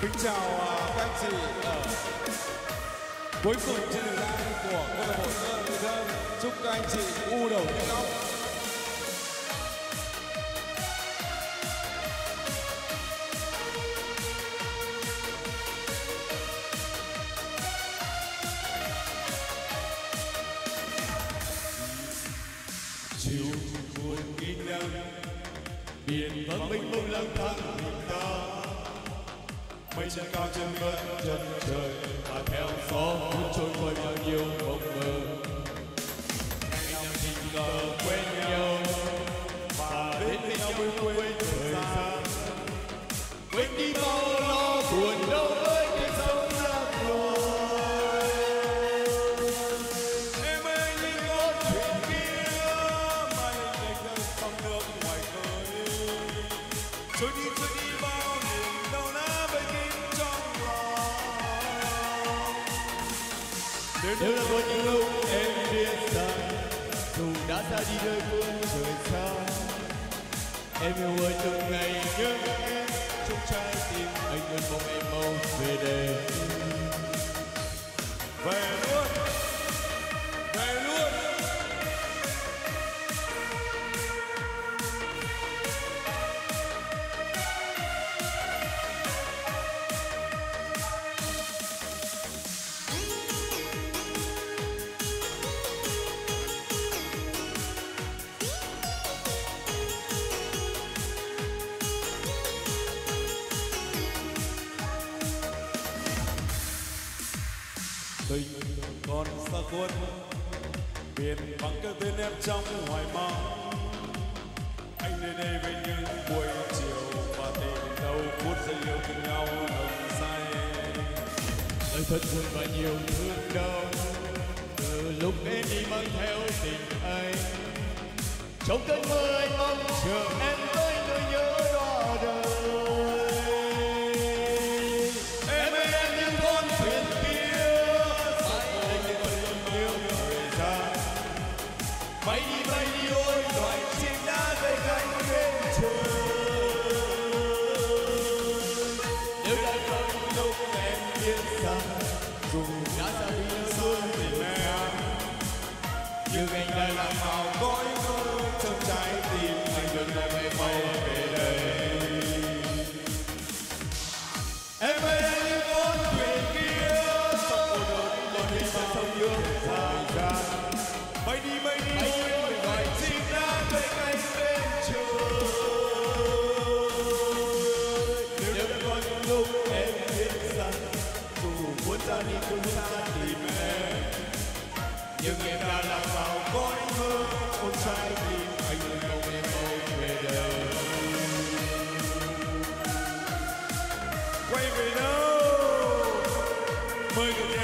Kính chào à, các anh chị ở cuối cùng trên đường lai của câu lạc bộ Sơn người. Chúc các anh chị u đầu nhức góc. chiều buồn nghìn năm, biển vẫn mênh mông lang thang mây trên cao trên ngân chân trời và theo gió cuốn trôi qua bao nhiêu mộng mơ ngày nào tình cờ quen nhau và đến với nhau mới quên thời gian. Quên đi bao lo buồn đau với cái sống lạc rồi Em ơi anh linh chuyện thuyền kia, mai anh lên sông nước ngoài khơi. Trôi đi Nếu là có những lúc em biết rằng Dù đã xa đi nơi phương trời xa, Em yêu ơi, từng ngày nhớ em Trong trái tim anh luôn mong em mau về đây về tình còn xa khuất, biển bằng cái tên em trong hoài mong anh đến đây với những buổi chiều và tìm đâu phút giây yêu thương nhau nồng say. Lời thật buồn và nhiều thương đau, Từ lúc em đi mang theo tình anh. Trong cơn mưa anh mong chờ em biết rằng Dù đã xa đi nơi về mẹ Nhưng anh đã làm màu cõi mơ trong trái tim anh luôn mong em mau về chúng ta cũng tìm em Nhưng em đã lạc vào cõi mơ Một trái tim anh ơi mong em mau về đâu quay về đâu? Mời người